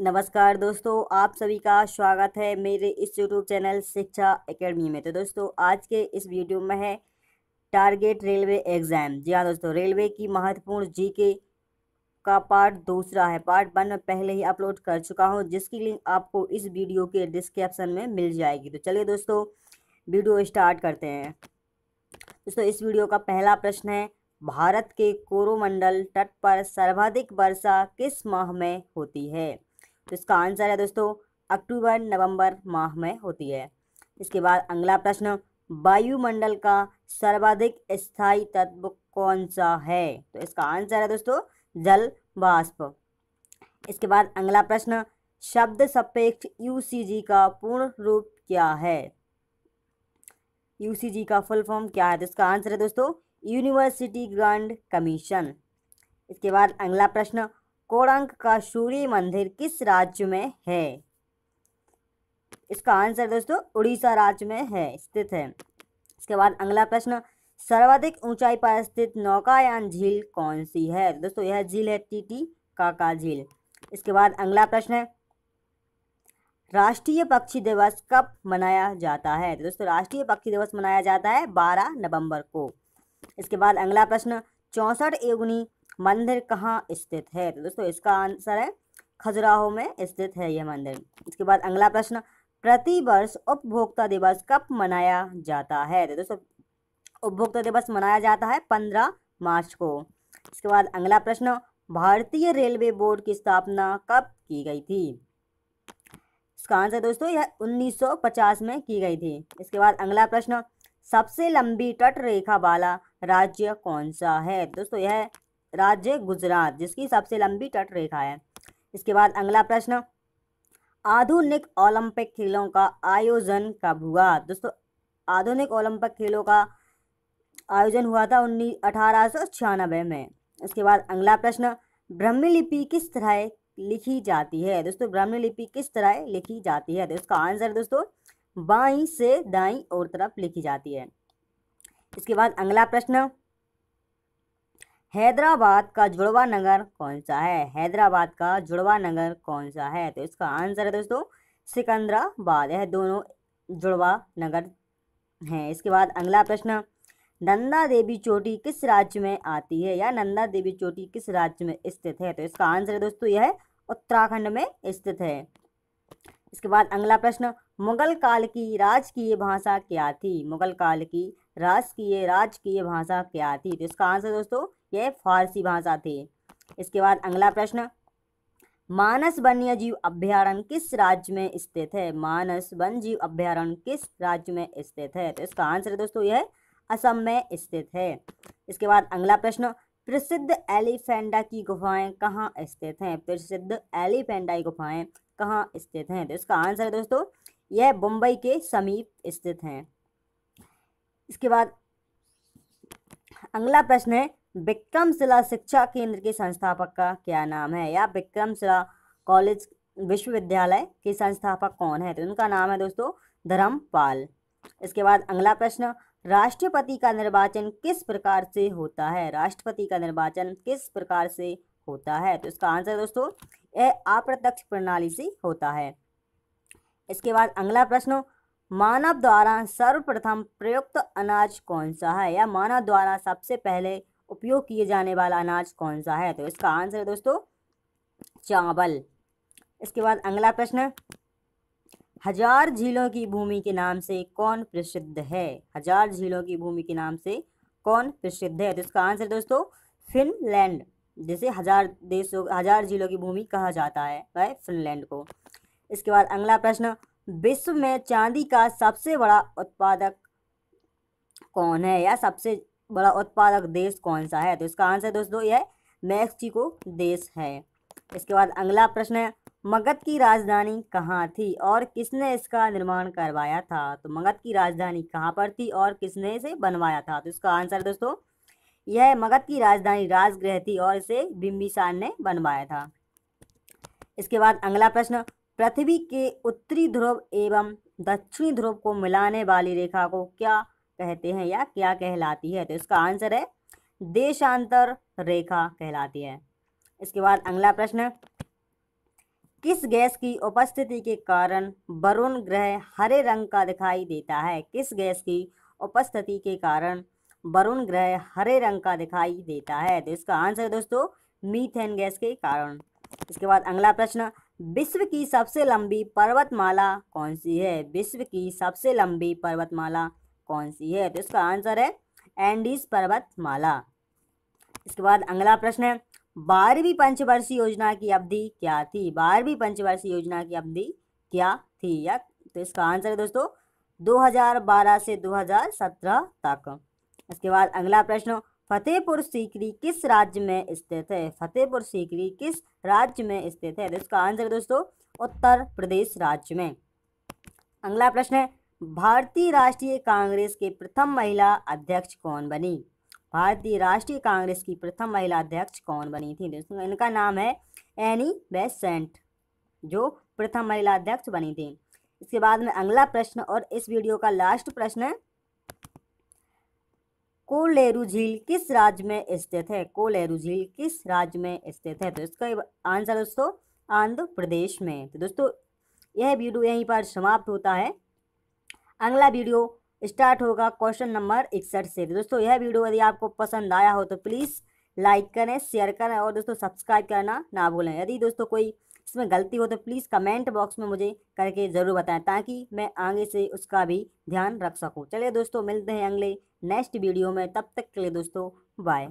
नमस्कार दोस्तों, आप सभी का स्वागत है मेरे इस यूट्यूब चैनल शिक्षा एकेडमी में। तो दोस्तों, आज के इस वीडियो में है टारगेट रेलवे एग्ज़ाम। जी हाँ दोस्तों, रेलवे की महत्वपूर्ण जीके का पार्ट दूसरा है। पार्ट वन में पहले ही अपलोड कर चुका हूँ, जिसकी लिंक आपको इस वीडियो के डिस्क्रिप्सन में मिल जाएगी। तो चलिए दोस्तों, वीडियो स्टार्ट करते हैं। दोस्तों, इस वीडियो का पहला प्रश्न है, भारत के कोरोमंडल तट पर सर्वाधिक वर्षा किस माह में होती है? तो इसका आंसर है दोस्तों, अक्टूबर, नवंबर माह में होती है। इसके बाद अगला प्रश्न, वायुमंडल का सर्वाधिक स्थायी तत्व कौन सा है? तो इसका आंसर है दोस्तों, जल वाष्प। इसके बाद अगला प्रश्न, शब्द सापेक्ष यूसीजी का पूर्ण रूप क्या है? यूसीजी का फुल फॉर्म क्या है? तो इसका आंसर है दोस्तों, यूनिवर्सिटी ग्रांड कमीशन। इसके बाद अगला प्रश्न कोणांक का सूर्य मंदिर किस राज्य में है? इसका आंसर दोस्तों उड़ीसा राज्य में है, स्थित है। इसके बाद अगला प्रश्न, सर्वाधिक ऊंचाई पर स्थित नौकायान झील कौन सी है? दोस्तों यह झील है टीटी काका झील। इसके बाद अगला प्रश्न है राष्ट्रीय पक्षी दिवस कब मनाया जाता है? दोस्तों राष्ट्रीय पक्षी दिवस मनाया जाता है बारह नवंबर को। इसके बाद अगला प्रश्न, चौंसठ एगुनी मंदिर कहाँ स्थित है? तो दोस्तों, इसका आंसर है खजुराहो में स्थित है यह मंदिर। इसके बाद अगला प्रश्न प्रति वर्ष उपभोक्ता दिवस कब मनाया जाता है? तो दोस्तों, उपभोक्ता दिवस मनाया जाता है पंद्रह मार्च को। इसके बाद अगला प्रश्न, भारतीय रेलवे बोर्ड की स्थापना कब की गई थी? इसका आंसर दोस्तों, यह 1950 में की गई थी। इसके बाद अगला प्रश्न, सबसे लंबी तट रेखा वाला राज्य कौन सा है? दोस्तों, यह राज्य गुजरात, जिसकी सबसे लंबी तट रेखा है। इसके बाद अगला प्रश्न। आधुनिक ओलंपिक खेलों का आयोजन कब हुआ? दोस्तों, आधुनिक ओलंपिक खेलों का आयोजन हुआ था उन्नीस, अठारह सौ छियानबे में। इसके बाद अगला प्रश्न। ब्रह्मी लिपि किस तरह लिखी जाती है? दोस्तों, ब्रह्मी लिपि किस तरह लिखी जाती है? तो इसका आंसर दोस्तों, बाई से दाई और तरफ़ लिखी जाती है। इसके बाद अगला प्रश्न। हैदराबाद का जुड़वा नगर कौन सा है? हैदराबाद का जुड़वा नगर कौन सा है? तो इसका आंसर है दोस्तों, सिकंदराबाद। यह दोनों जुड़वा नगर हैं। इसके बाद अगला प्रश्न, नंदा देवी चोटी किस राज्य में आती है या नंदा देवी चोटी किस राज्य में स्थित है? तो इसका आंसर है दोस्तों, यह उत्तराखंड में स्थित है। इसके बाद अगला प्रश्न, मुगल काल की राजकीय भाषा क्या थी? मुगल काल की राजकीय राजकीय भाषा क्या थी? तो इसका आंसर दोस्तों यह फारसी भाषा थी। इसके बाद अगला प्रश्न, मानस वन्य जीव अभ्यारण्य किस राज्य में स्थित है? मानस वन जीव अभ्यारण्य किस राज्य में स्थित है? तो इसका आंसर दोस्तों, यह असम में स्थित है। इसके बाद अगला प्रश्न, प्रसिद्ध एलिफेंडा की गुफाएँ कहाँ स्थित हैं? प्रसिद्ध एलिफेंडा की गुफाएँ कहाँ स्थित हैं? तो इसका आंसर है दोस्तों, यह मुंबई के समीप स्थित हैं। इसके बाद अगला प्रश्न है, विक्रमशिला शिक्षा केंद्र के संस्थापक का क्या नाम है? या विक्रमशिला कॉलेज विश्वविद्यालय के संस्थापक कौन है? तो उनका नाम है दोस्तों, धर्मपाल। इसके बाद अगला प्रश्न, राष्ट्रपति का निर्वाचन किस प्रकार से होता है? राष्ट्रपति का निर्वाचन किस प्रकार से होता है। तो इसका आंसर दोस्तों यह अप्रत्यक्ष प्रणाली से होता है। इसके बाद अगला प्रश्न, मानव द्वारा सर्वप्रथम प्रयुक्त अनाज कौन सा है? या मानव द्वारा सबसे पहले उपयोग किए जाने वाला अनाज कौन सा है? तो इसका आंसर है दोस्तों, चावल। इसके बाद अगला प्रश्न, हज़ार झीलों की भूमि के नाम से कौन प्रसिद्ध है? हज़ार झीलों की भूमि के नाम से कौन प्रसिद्ध है? तो इसका आंसर दोस्तों, फिनलैंड। जिसे हज़ार देशों, हज़ार जिलों की भूमि कहा जाता है वह फिनलैंड को। इसके बाद अगला प्रश्न, विश्व में चांदी का सबसे बड़ा उत्पादक कौन है या सबसे बड़ा उत्पादक देश कौन सा है? तो इसका आंसर दोस्तों, यह मैक्सिको देश है। इसके बाद अगला प्रश्न है, मगध की राजधानी कहाँ थी और किसने इसका निर्माण करवाया था? तो मगध की राजधानी कहाँ पर थी और किसने इसे बनवाया था? तो इसका आंसर दोस्तों यह मगध की राजधानी राजगृह थी और इसे बिम्बिसार ने बनवाया था। इसके बाद अगला प्रश्न, पृथ्वी के उत्तरी ध्रुव एवं दक्षिणी ध्रुव को मिलाने वाली रेखा को क्या कहते हैं या क्या कहलाती है? तो इसका आंसर है, देशांतर रेखा कहलाती है। इसके बाद अगला प्रश्न, किस गैस की उपस्थिति के कारण वरुण ग्रह हरे रंग का दिखाई देता है? किस गैस की उपस्थिति के कारण वरुण ग्रह हरे रंग का दिखाई देता है। तो इसका आंसर है दोस्तों मीथेन गैस के कारण। इसके बाद अगला प्रश्न, विश्व की सबसे लंबी पर्वतमाला कौन सी है? विश्व की सबसे लंबी पर्वतमाला कौन सी है? तो इसका आंसर है एंडीज पर्वतमाला। इसके बाद अगला प्रश्न है, बारहवीं पंचवर्षीय योजना की अवधि क्या थी? बारहवीं पंचवर्षीय योजना की अवधि क्या थी? या तो इसका आंसर है दोस्तों 2012 से 2017 तक। इसके बाद अगला प्रश्न, फतेहपुर सीकरी किस राज्य में स्थित है? फतेहपुर सीकरी किस राज्य में स्थित है? तो इसका आंसर दोस्तों, उत्तर प्रदेश राज्य में। अगला प्रश्न है, भारतीय राष्ट्रीय कांग्रेस के प्रथम महिला अध्यक्ष कौन बनी? भारतीय राष्ट्रीय कांग्रेस की प्रथम महिला अध्यक्ष कौन बनी थी? दोस्तों, इनका नाम है एनी बेसेंट, जो प्रथम महिला अध्यक्ष बनी थी। इसके बाद में अगला प्रश्न और इस वीडियो का लास्ट प्रश्न है कोलेरू झील किस राज्य में स्थित है? कोलेरू झील किस राज्य में स्थित है? तो इसका आंसर दोस्तों, आंध्र प्रदेश में। तो दोस्तों, यह वीडियो यहीं पर समाप्त होता है। अगला वीडियो स्टार्ट होगा क्वेश्चन नंबर इकसठ से। दोस्तों, यह वीडियो यदि आपको पसंद आया हो तो प्लीज़ लाइक करें, शेयर करें और दोस्तों, सब्सक्राइब करना ना भूलें। यदि दोस्तों कोई इसमें गलती हो तो प्लीज़ कमेंट बॉक्स में मुझे करके ज़रूर बताएँ ताकि मैं आगे से उसका भी ध्यान रख सकूँ। चलिए दोस्तों, मिलते हैं अगले नेक्स्ट वीडियो में। तब तक के लिए दोस्तों बाय